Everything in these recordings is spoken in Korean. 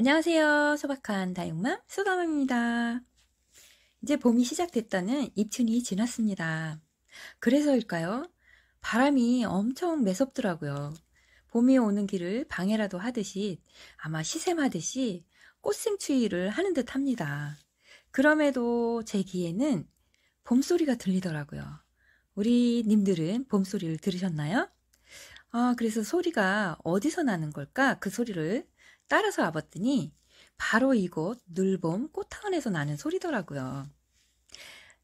안녕하세요. 소박한 다육맘 수감입니다. 이제 봄이 시작됐다는 입춘이 지났습니다. 그래서일까요? 바람이 엄청 매섭더라고요. 봄이 오는 길을 방해라도 하듯이 아마 시샘하듯이 꽃샘추위를 하는 듯 합니다. 그럼에도 제 귀에는 봄소리가 들리더라고요. 우리 님들은 봄소리를 들으셨나요? 아, 그래서 소리가 어디서 나는 걸까? 그 소리를 따라서 와봤더니 바로 이곳 늘봄 꽃타운에서 나는 소리더라고요.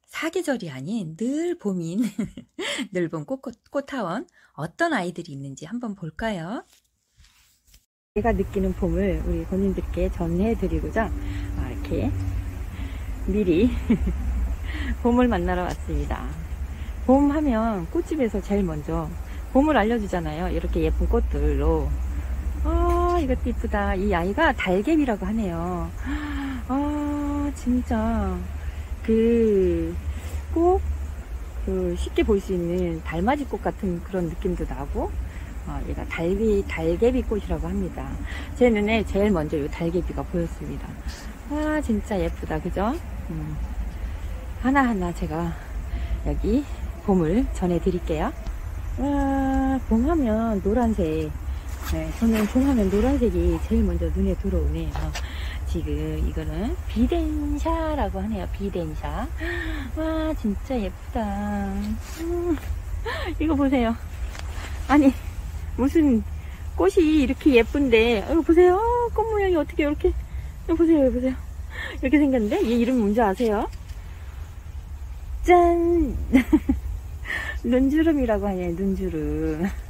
사계절이 아닌 늘 봄인 늘봄 꽃타원 어떤 아이들이 있는지 한번 볼까요? 제가 느끼는 봄을 우리 본인들께 전해드리고자 이렇게 미리 봄을 만나러 왔습니다. 봄 하면 꽃집에서 제일 먼저 봄을 알려주잖아요. 이렇게 예쁜 꽃들로 아 이것도 이쁘다. 이 아이가 달개비라고 하네요. 아 진짜. 그꼭 그 쉽게 볼 수 있는 달맞이 꽃 같은 그런 느낌도 나고 어, 얘가 달비 달개비 꽃이라고 합니다. 제 눈에 제일 먼저 이 달개비가 보였습니다. 아 진짜 예쁘다. 그죠? 음. 하나하나 제가 여기 봄을 전해 드릴게요. 와 봄하면 노란색 네, 저는 봄하면 노란색이 제일 먼저 눈에 들어오네요. 지금 이거는 비덴샤라고 하네요. 비덴샤. 와 진짜 예쁘다. 음, 이거 보세요. 아니 무슨 꽃이 이렇게 예쁜데 이거 보세요. 꽃 모양이 어떻게 이렇게 보세요. 이거 보세요. 이렇게 생겼는데 얘 이름 뭔지 아세요? 짠! 눈주름이라고 하네요. 눈주름.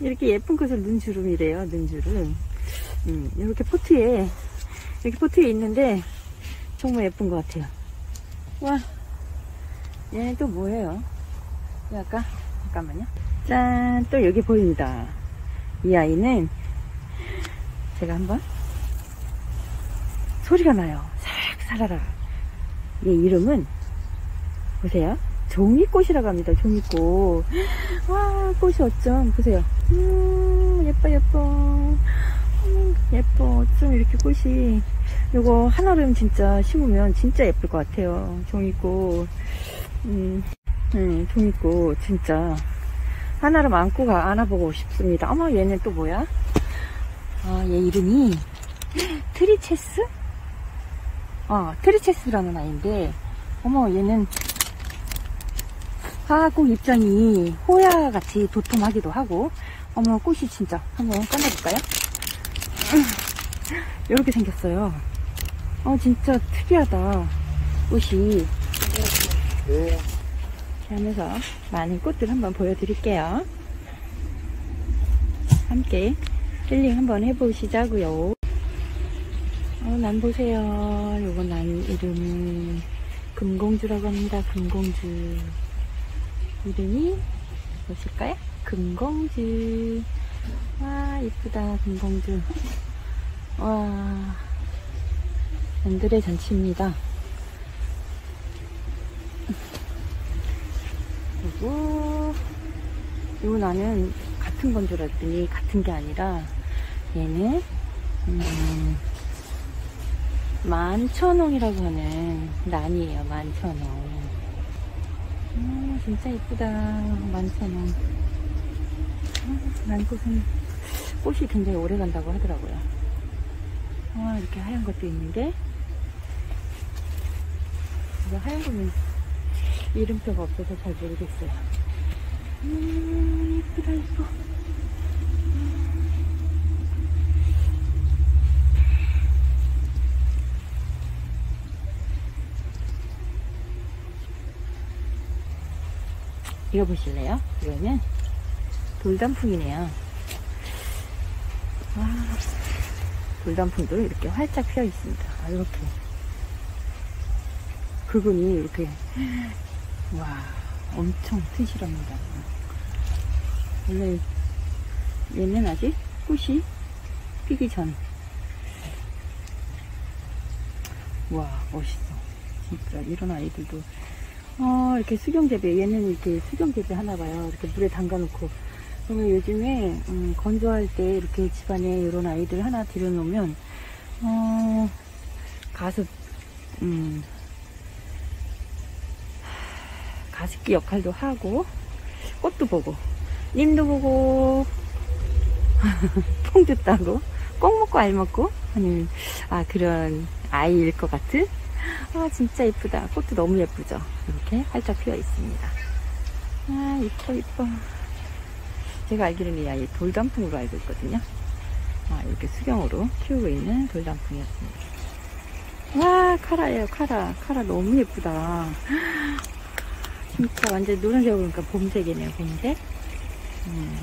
이렇게 예쁜 것을 눈주름이래요 눈주름. 음, 이렇게 포트에 이렇게 포트에 있는데 정말 예쁜 것 같아요. 와 얘는 또 뭐예요? 아까? 잠깐만요. 짠 또 여기 보입니다. 이 아이는 제가 한번 소리가 나요. 살살하라. 얘 이름은 보세요. 종이꽃이라고 합니다. 종이꽃. 와, 꽃이 어쩜, 보세요. 음, 예뻐, 예뻐. 음, 예뻐. 어쩜 이렇게 꽃이. 요거 하나름 진짜 심으면 진짜 예쁠 것 같아요. 종이꽃. 음, 음, 종이꽃. 진짜. 한아름 안고 가, 안아보고 싶습니다. 어머, 얘는 또 뭐야? 아, 얘 이름이 트리체스? 어, 트리체스라는 아이인데, 어머, 얘는 화국 잎장이 호야같이 도톰하기도 하고 어머 꽃이 진짜. 한번 꺼내볼까요? 이렇게 생겼어요. 어 진짜 특이하다. 꽃이. 네. 하면서 많은 꽃들 한번 보여드릴게요. 함께 힐링 한번 해보시자고요. 어, 난 보세요. 요건 난 이름은 금공주라고 합니다. 금공주. 이름이 무엇일까요? 금공주 와 이쁘다 금공주 와 앤들의 잔치입니다 그리고 요 나는 같은 건 줄 알았더니 같은 게 아니라 얘는 음, 만천홍이라고 하는 난이에요 만천홍 아, 진짜 이쁘다. 많잖아. 난꽃은 꽃이 굉장히 오래 간다고 하더라고요. 아, 이렇게 하얀 것도 있는데, 이거 하얀 거는 이름표가 없어서 잘 모르겠어요. 음, 이쁘다, 이뻐. 이거 보실래요? 이거는 돌단풍이네요. 와, 돌단풍도 이렇게 활짝 피어 있습니다. 아, 이렇게. 그분이 이렇게, 와, 엄청 튼실합니다. 원래 얘는 아직 꽃이 피기 전. 와, 멋있어. 진짜 이런 아이들도 어, 이렇게 수경재배, 얘는 이렇게 수경재배 하나 봐요. 이렇게 물에 담가 놓고 저는 요즘에 음, 건조할 때 이렇게 집안에 이런 아이들 하나 들여놓으면 어, 가습 음, 가습기 역할도 하고 꽃도 보고 님도 보고 퐁도 따고 꼭 먹고 알 먹고 하는 아 그런 아이일 것 같은? 아 진짜 예쁘다. 꽃도 너무 예쁘죠? 이렇게 활짝 피어 있습니다. 아 이뻐 이뻐 제가 알기로는 이 아이 돌단풍으로 알고 있거든요. 아 이렇게 수경으로 키우고 있는 돌단풍이었습니다. 와 카라예요 카라. 카라 너무 예쁘다. 진짜 완전 노란색으로 보니까 봄색이네요 봄색. 음.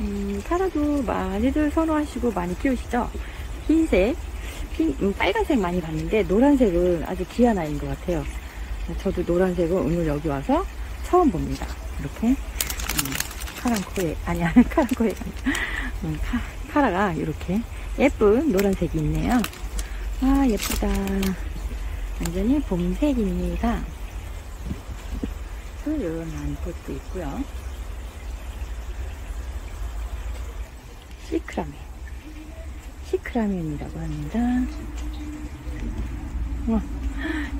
음, 카라도 많이들 선호하시고 많이 키우시죠? 흰색 흰, 음, 빨간색 많이 봤는데 노란색은 아주 귀한 아이인 것 같아요. 저도 노란색은 오늘 여기 와서 처음 봅니다. 이렇게. 음, 카랑 코에 아니 아니 카랑 코에. 음, 카, 카라가 이렇게 예쁜 노란색이 있네요. 아 예쁘다. 완전히 봄색입니다 또 이런 안꽃도 있고요. 시크라멘 시크라멘이라고 합니다. 와,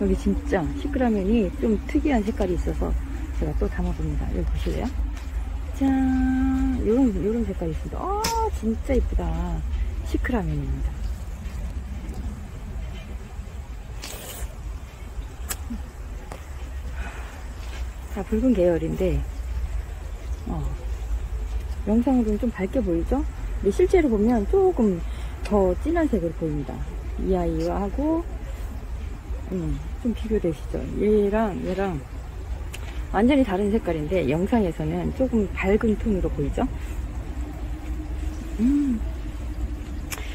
여기 진짜 시크라멘이 좀 특이한 색깔이 있어서 제가 또 담아봅니다. 여기 보실래요? 짠 요런 요런 색깔이 있습니다 아 진짜 이쁘다 시크라멘입니다 다 붉은 계열인데 어, 영상으로는 좀 밝게 보이죠? 근데 실제로 보면 조금 더 진한 색으로 보입니다. 이 아이와 하고 음, 좀 비교되시죠? 얘랑 얘랑 완전히 다른 색깔인데 영상에서는 조금 밝은 톤으로 보이죠? 음,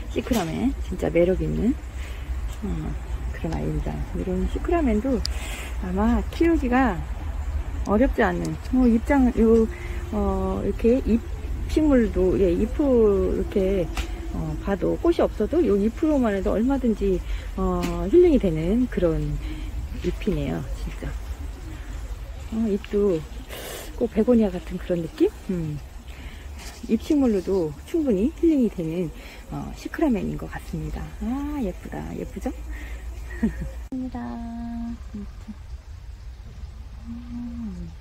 시크라멘 진짜 매력있는 어, 그런 아이입니다. 이런 시크라멘도 아마 키우기가 어렵지 않은 뭐 입장 요 어, 이렇게 잎식물도 예, 잎을 이렇게 어, 봐도 꽃이 없어도 요 잎으로만 해도 얼마든지 어, 힐링이 되는 그런 잎이네요 진짜 어, 잎도 꼭 베고니아 같은 그런 느낌 음. 잎식물로도 충분히 힐링이 되는 어, 시크라멘인 것 같습니다 아 예쁘다 예쁘죠? 입니다 음.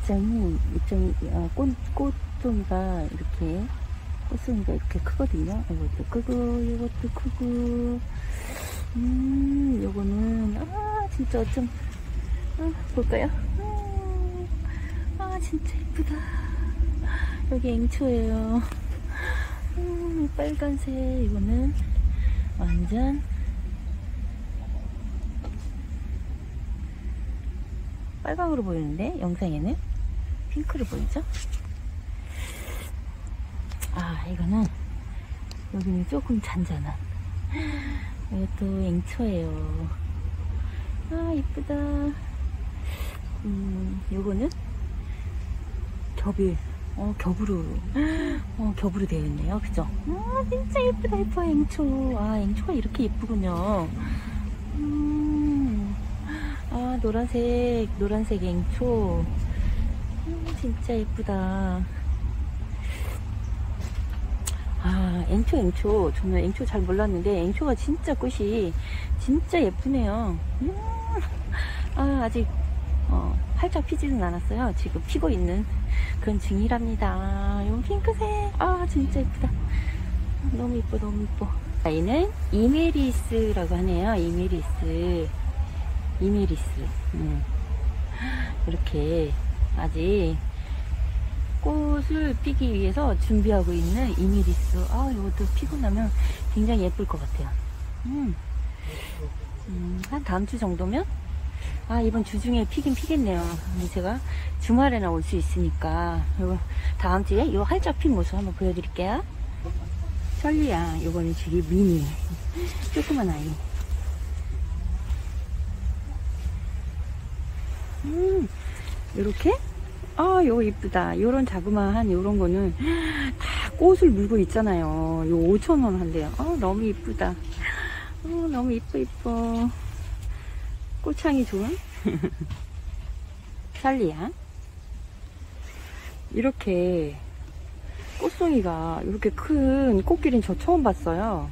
입장이 입장이 어, 꽃 꽃송이가 이렇게 꽃송이가 이렇게 크거든요. 이것도 크고 이것도 크고 음 요거는 아 진짜 어쩜 아, 볼까요? 아, 아 진짜 예쁘다. 여기 앵초예요. 음, 빨간색 이거는 완전 빨강으로 보이는데 영상에는? 핑크로 보이죠? 아 이거는 여기는 조금 잔잔한. 이것도 앵초예요. 아 이쁘다. 음 요거는 겹이 어 겹으로 어 겹으로 되어 있네요. 그죠? 아 진짜 예쁘다 예뻐 앵초. 아 앵초가 이렇게 예쁘군요. 음, 아 노란색 노란색 앵초 음, 진짜 예쁘다 아, 앵초, 앵초. 저는 앵초 잘 몰랐는데, 앵초가 진짜 꽃이 진짜 예쁘네요. 음, 아, 아직, 어, 활짝 피지는 않았어요. 지금 피고 있는 그런 중이랍니다. 이 핑크색. 아, 진짜 예쁘다. 너무 예뻐, 너무 예뻐. 아이는 이메리스라고 하네요. 이메리스. 이메리스. 음. 이렇게 아직 꽃을 피기 위해서 준비하고 있는 이미리스. 아, 이것도 피고 나면 굉장히 예쁠 것 같아요. 음. 음, 한 다음 주 정도면? 아, 이번 주 중에 피긴 피겠네요. 제가 주말에 나 올 수 있으니까, 요 다음 주에 요 활짝 핀 모습 한번 보여드릴게요. 설리야, 요거는 저기 미니. 조그만 아이. 음, 요렇게? 아, 요거 이쁘다. 요런 자그마한 요런 거는 다 꽃을 물고 있잖아요. 요 5,000원 한대요. 아, 너무 이쁘다. 어, 너무 이뻐, 이뻐. 꽃향이 좋은? 살리야. 이렇게 꽃송이가 이렇게 큰 꽃길은 저 처음 봤어요.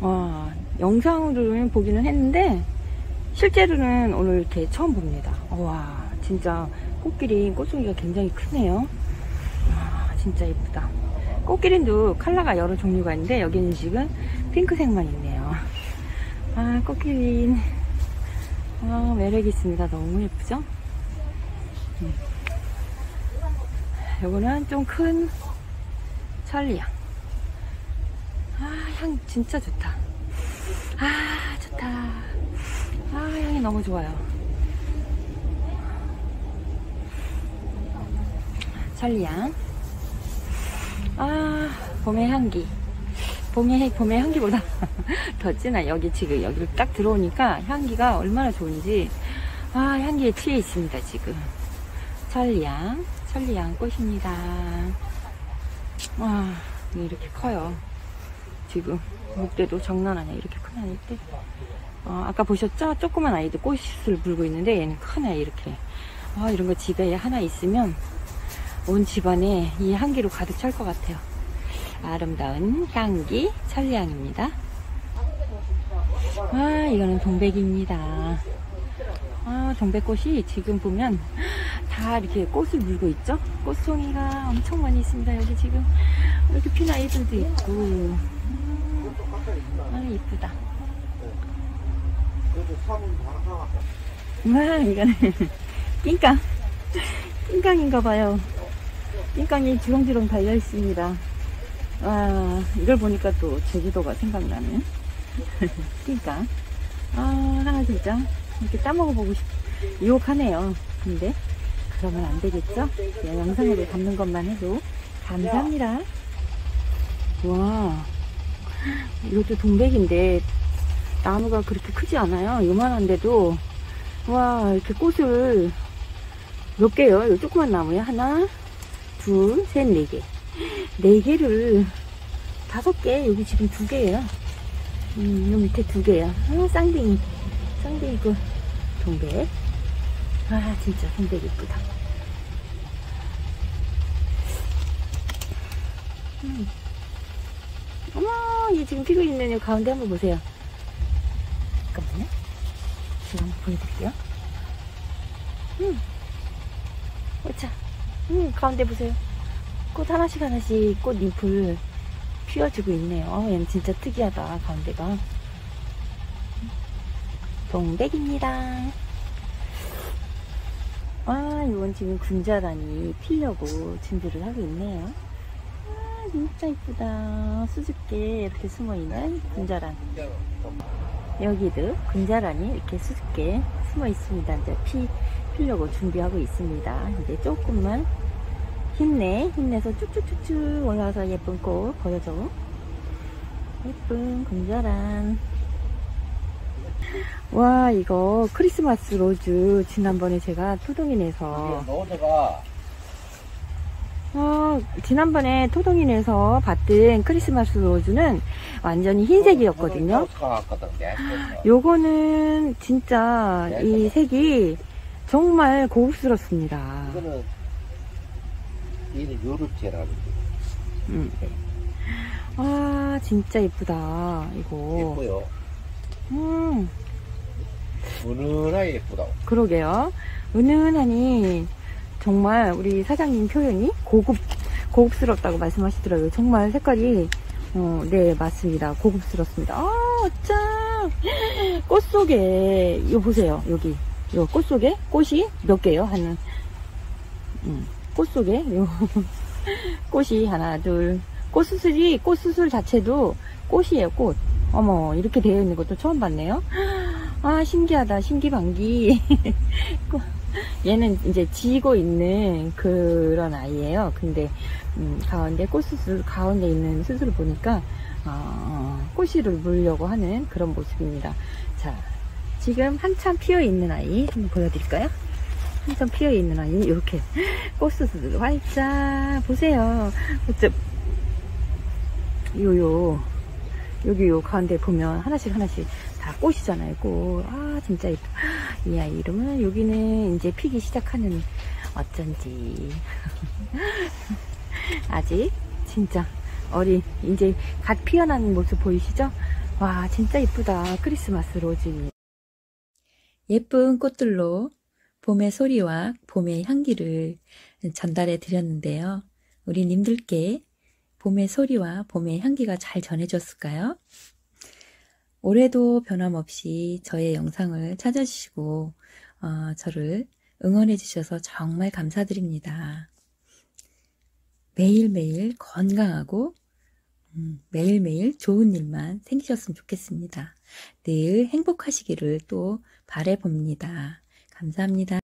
와, 영상으로는 보기는 했는데, 실제로는 오늘 이렇게 처음 봅니다. 와, 진짜 꽃길이 꽃송이가 굉장히 크네요. 와, 진짜 예쁘다. 꽃기린도 컬러가 여러 종류가 있는데 여기는 지금 핑크색만 있네요. 아, 꽃기린. 아, 매력 있습니다. 너무 예쁘죠? 음. 요거는 좀큰 찰리향. 아, 향 진짜 좋다. 아, 좋다. 너무 좋아요. 찰리향. 아, 봄의 향기. 봄의, 봄의 향기보다 더 진한 여기 지금 여기를 딱 들어오니까 향기가 얼마나 좋은지 아, 향기에 취해 있습니다, 지금. 천리향, 천리향 꽃입니다. 와, 이렇게 커요. 지금. 목대도 장난 아니야. 이렇게 큰 아이들. 어, 아까 보셨죠? 조그만 아이들 꽃을 물고 있는데 얘는 큰 아이 이렇게. 아, 이런 거 집에 하나 있으면 온 집안에 이 향기로 가득 찰 것 같아요. 아름다운 향기 천리향입니다. 아, 이거는 동백입니다. 아, 동백꽃이 지금 보면 다 이렇게 꽃을 물고 있죠? 꽃송이가 엄청 많이 있습니다. 여기 지금 이렇게 핀 아이들도 있고. 음, 아, 이쁘다. 와, 이거는 낑깡. 낑깡인가 봐요. 낑깡이 주렁주렁 달려 있습니다. 와, 이걸 보니까 또 제주도가 생각나네. 낑깡. 아, 하나 진짜 이렇게 따먹어보고 싶, 유혹하네요. 근데, 그러면 안 되겠죠? 그냥 영상으로 담는 것만 해도. 감사합니다. 와, 이것도 동백인데, 나무가 그렇게 크지 않아요. 요만한데도, 와, 이렇게 꽃을 몇 개요? 요 조그만 나무에 하나, 둘, 셋, 네 개. 네 개를, 다섯 개, 여기 지금 두 개예요. 음, 요 밑에 두 개야. 아, 쌍둥이. 쌍둥이 그, 동백. 아, 진짜 동백 이쁘다. 음. 어머, 얘 지금 피고 있는 요 가운데 한번 보세요. 잠깐만요. 한번 보여드릴게요. 음. 오차. 음, 가운데 보세요. 꽃 하나씩 하나씩 꽃 잎을 피워주고 있네요. 어, 얘는 진짜 특이하다, 가운데가. 동백입니다. 아, 이건 지금 군자란이 피려고 준비를 하고 있네요. 아, 진짜 이쁘다. 수줍게 이렇게 숨어있는 군자란. 여기도 군자란이 이렇게 수줍게 숨어 있습니다. 이제 피, 피려고 준비하고 있습니다. 이제 조금만 힘내, 힘내서 쭉쭉쭉쭉 올라와서 예쁜 꽃 보여줘. 예쁜 군자란. 와, 이거 크리스마스 로즈 지난번에 제가 토동인에서 노드가 어, 지난번에 토동인에서 봤던 크리스마스 로즈는 완전히 흰색이었거든요. 요거는 진짜 이 색이 정말 고급스럽습니다. 이거는 게 음. 아, 진짜 예쁘다. 이거. 예뻐요. 음, 은은하게 예쁘다고. 그러게요. 은은하니 정말 우리 사장님 표현이 고급, 고급스럽다고 말씀하시더라고요. 정말 색깔이, 어, 네, 맞습니다. 고급스럽습니다. 아, 짱! 꽃 속에, 이거 보세요. 여기. 요꽃 속에 꽃이 몇 개요? 한, 음, 꽃 속에, 요, 꽃이 하나, 둘. 꽃수술이, 꽃수술 자체도 꽃이에요, 꽃. 어머, 이렇게 되어 있는 것도 처음 봤네요. 아, 신기하다. 신기방기. 얘는 이제 지고 있는 그런 아이예요. 근데 음, 가운데 꽃수술 가운데 있는 수술을 보니까 어, 꽃이를 물려고 하는 그런 모습입니다. 자, 지금 한참 피어 있는 아이 한번 보여드릴까요? 한참 피어 있는 아이, 이렇게 꽃수도 활짝, 보세요. 어째, 요요, 여기 요 가운데 보면 하나씩 하나씩 다 꽃이잖아요, 꽃. 아, 진짜 예뻐. 이 아이 이름은 여기는 이제 피기 시작하는 어쩐지. 아직 진짜 어린, 이제 갓 피어나는 모습 보이시죠? 와, 진짜 예쁘다. 크리스마스 로즈. 예쁜 꽃들로 봄의 소리와 봄의 향기를 전달해 드렸는데요. 우리 님들께 봄의 소리와 봄의 향기가 잘 전해졌을까요? 올해도 변함없이 저의 영상을 찾아주시고 어, 저를 응원해 주셔서 정말 감사드립니다. 매일매일 건강하고 음, 매일매일 좋은 일만 생기셨으면 좋겠습니다. 늘 행복하시기를 또 바래봅니다. 감사합니다.